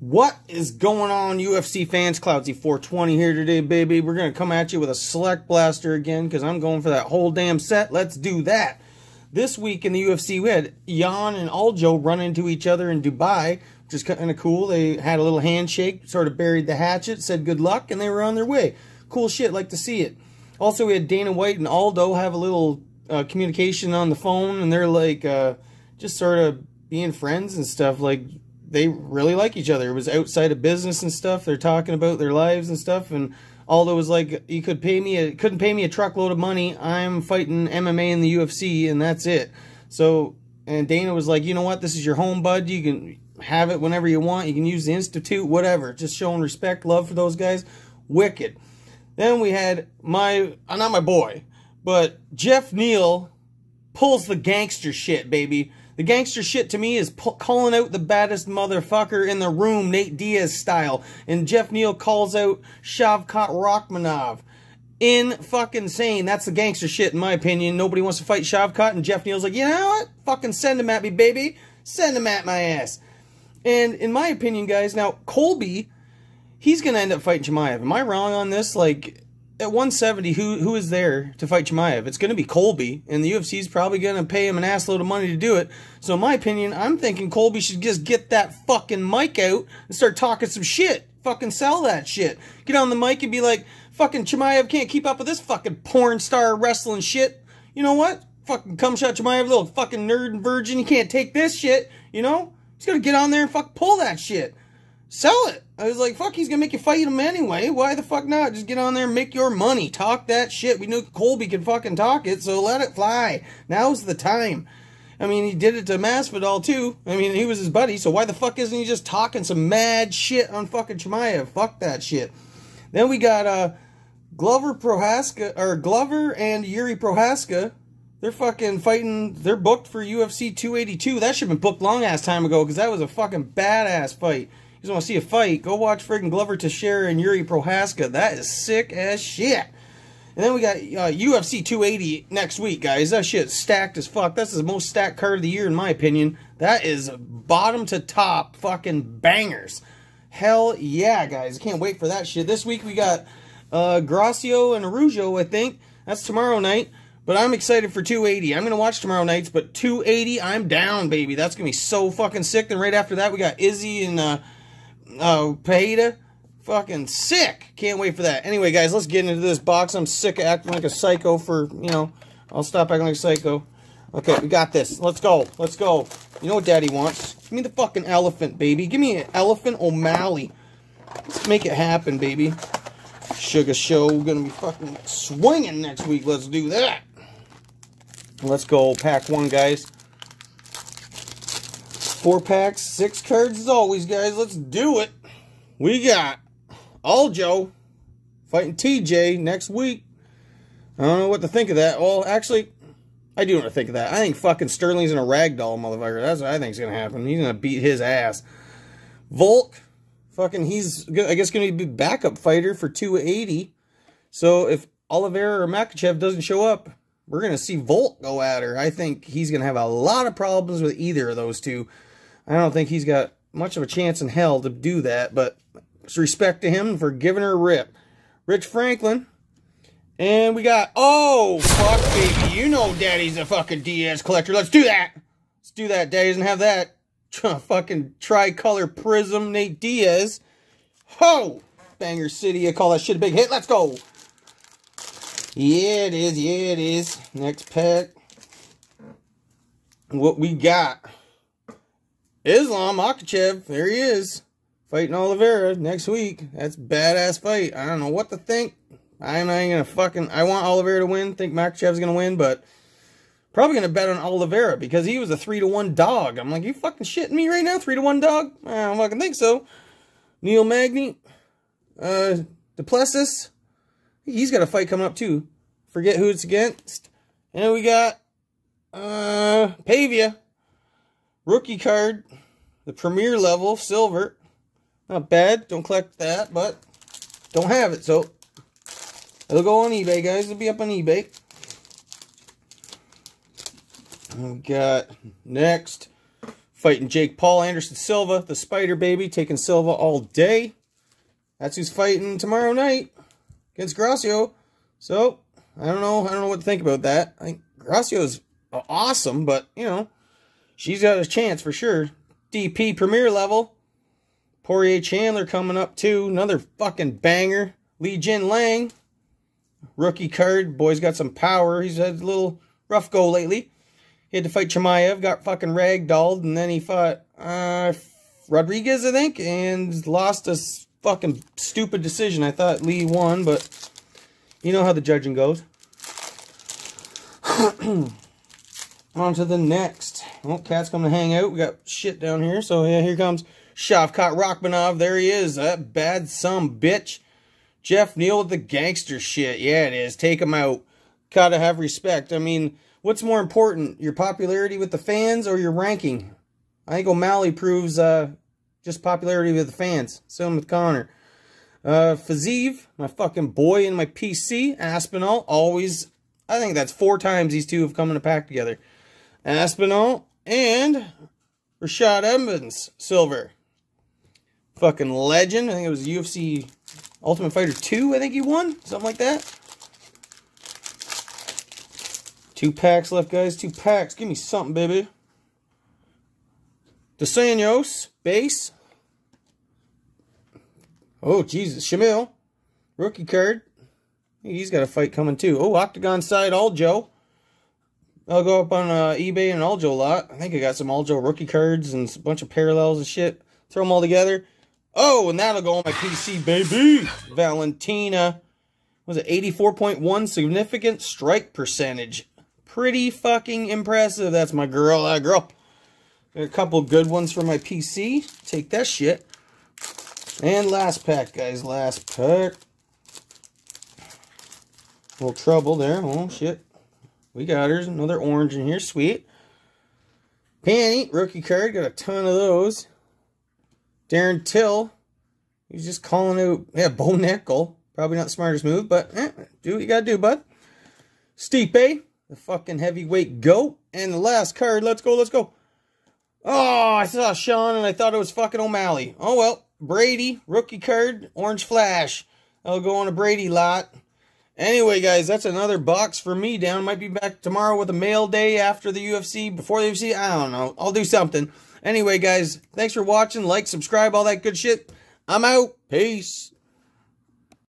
What is going on, UFC fans? Cloudsey420 here today, baby. We're going to come at you with a select blaster again because I'm going for that whole damn set. Let's do that. This week in the UFC, we had Yan and Aljo run into each other in Dubai, which is kind of cool. They had a little handshake, sort of buried the hatchet, said good luck, and they were on their way. Cool shit, like to see it. Also, we had Dana White and Aldo have a little uh, communication on the phone, and they're like uh, just sort of being friends and stuff. Like, they really like each other. It was outside of business and stuff. They're talking about their lives and stuff. And Aldo was like, "You could pay me, a, couldn't pay me a truckload of money. I'm fighting MMA in the UFC, and that's it." So, and Dana was like, "You know what? This is your home, bud. You can have it whenever you want. You can use the institute, whatever. Just showing respect, love for those guys. Wicked." Then we had my, not my boy, but Geoff Neal pulls the gangster shit, baby. The gangster shit to me is calling out the baddest motherfucker in the room, Nate Diaz style. And Geoff Neal calls out Shavkat Rakhmonov. In fucking sane. That's the gangster shit, in my opinion. Nobody wants to fight Shavkat, and Geoff Neal's like, you know what? Fucking send him at me, baby. Send him at my ass. And in my opinion, guys, now Colby, he's gonna end up fighting Chimaev. Am I wrong on this? Like, at 170, who who is there to fight Chimaev? It's going to be Colby, and the UFC is probably going to pay him an assload of money to do it. So, in my opinion, I'm thinking Colby should just get that fucking mic out and start talking some shit. Fucking sell that shit. Get on the mic and be like, fucking Chimaev can't keep up with this fucking porn star wrestling shit. You know what? Fucking come shot Chimaev, little fucking nerd and virgin. You can't take this shit. You know? He's going to get on there and fuck pull that shit. Sell it. I was like, fuck, he's gonna make you fight him anyway. Why the fuck not? Just get on there and make your money. Talk that shit. We knew Colby could fucking talk it, so let it fly. Now's the time. I mean, he did it to Masvidal too. I mean, he was his buddy, so why the fuck isn't he just talking some mad shit on fucking Chimaev? Fuck that shit. Then we got uh, Glover Prochazka, or Glover and Yuri Prochazka. They're fucking fighting. They're booked for UFC 282. That should have been booked long ass time ago because that was a fucking badass fight you just want to see a fight, go watch friggin' Glover Teixeira and Yuri Prochazka. That is sick as shit. And then we got uh, UFC 280 next week, guys. That shit's stacked as fuck. That's the most stacked card of the year, in my opinion. That is bottom to top fucking bangers. Hell yeah, guys. Can't wait for that shit. This week we got uh, Grasso and Araujo, I think. That's tomorrow night. But I'm excited for 280. I'm going to watch tomorrow nights, but 280, I'm down, baby. That's going to be so fucking sick. Then right after that, we got Izzy and... Uh, Oh, Pereira. Fucking sick. Can't wait for that. Anyway, guys, let's get into this box. I'm sick of acting like a psycho for, you know, I'll stop acting like a psycho. Okay, we got this. Let's go. Let's go. You know what Daddy wants? Give me the fucking elephant, baby. Give me an elephant O'Malley. Let's make it happen, baby. Sugar Show gonna be fucking swinging next week. Let's do that. Let's go. Pack one, guys. Four packs, six cards as always, guys. Let's do it. We got Aljo fighting TJ next week. I don't know what to think of that. Well, actually, I do want to think of that. I think fucking Sterling's in a ragdoll, motherfucker. That's what I think's gonna happen. He's gonna beat his ass. Volk, fucking, he's I guess gonna be backup fighter for 280. So if Oliveira or Makhachev doesn't show up, we're gonna see Volk go at her. I think he's gonna have a lot of problems with either of those two. I don't think he's got much of a chance in hell to do that, but it's respect to him for giving her a rip. Rich Franklin. And we got, oh, fuck, baby. You know Daddy's a fucking Diaz collector. Let's do that. Let's do that. Daddy doesn't have that fucking tricolor Prizm Nate Diaz. Ho! Banger City. I call that shit a big hit. Let's go. Yeah, it is. Yeah, it is. Next pack. What we got? Islam Makhachev, there he is. Fighting Oliveira next week. That's badass fight. I don't know what to think. I'm not gonna fucking I want Oliveira to win, think Makhachev's gonna win, but probably gonna bet on Oliveira because he was a three to one dog. I'm like, you fucking shitting me right now? Three to one dog? I don't fucking think so. Neil Magny, uh Duplessis. He's got a fight coming up too. Forget who it's against. And we got uh Pavia. Rookie card, the premier level, silver. Not bad. Don't collect that, but don't have it. So it'll go on eBay, guys. It'll be up on eBay. We got next Fighting Jake Paul, Anderson Silva, the Spider Baby, taking Silva all day. That's who's fighting tomorrow night against Grasso. So, I don't know. I don't know what to think about that. I think Grasso's awesome, but, you know, she's got a chance for sure. DP Premier level. Poirier Chandler coming up too. Another fucking banger. Li Jingliang. Rookie card. Boy's got some power. He's had a little rough go lately. He had to fight Chimaev, got fucking ragdolled, and then he fought uh, Rodriguez, I think, and lost a fucking stupid decision. I thought Lee won, but you know how the judging goes. On to the next. Oh, cat's coming to hang out. We got shit down here. So, yeah, here comes Shavkat Rakhmonov. There he is. That bad some bitch. Geoff Neal with the gangster shit. Yeah, it is. Take him out. Gotta have respect. I mean, what's more important? Your popularity with the fans or your ranking? I think O'Malley proves uh, just popularity with the fans. Same with Conor. Uh, Fiziev, my fucking boy in my PC. Aspinall, always. I think that's four times these two have come in a pack together. Aspinall and Rashad Evans, silver. Fucking legend. I think it was UFC Ultimate Fighter 2, I think he won. Something like that. Two packs left, guys. Two packs. Give me something, baby. Dos Anjos, base. Oh, Jesus. Shamil, rookie card. He's got a fight coming, too. Oh, Octagon side, Aljo. I'll go up on uh, eBay and Aljo a lot. I think I got some Aljo rookie cards and a bunch of parallels and shit. Throw them all together. Oh, and that'll go on my PC, baby. Valentina. Was it 84.1 significant strike percentage? Pretty fucking impressive. That's my girl, that girl. Got a couple good ones for my PC. Take that shit. And last pack, guys. Last pack. A little trouble there. Oh, shit. We got her. Another orange in here. Sweet. Panty, rookie card. Got a ton of those. Darren Till. He's just calling out, yeah, Bo Nickal. Probably not the smartest move, but eh, do what you gotta do, bud. Stipe, the fucking heavyweight goat. And the last card, let's go, let's go. Oh, I saw Sean and I thought it was fucking O'Malley. Oh well, Brady, rookie card, orange flash. I'll go on a Brady lot. Anyway, guys, that's another box for me down. Might be back tomorrow with a mail day after the UFC, before the UFC. I don't know. I'll do something. Anyway, guys, thanks for watching. Like, subscribe, all that good shit. I'm out. Peace.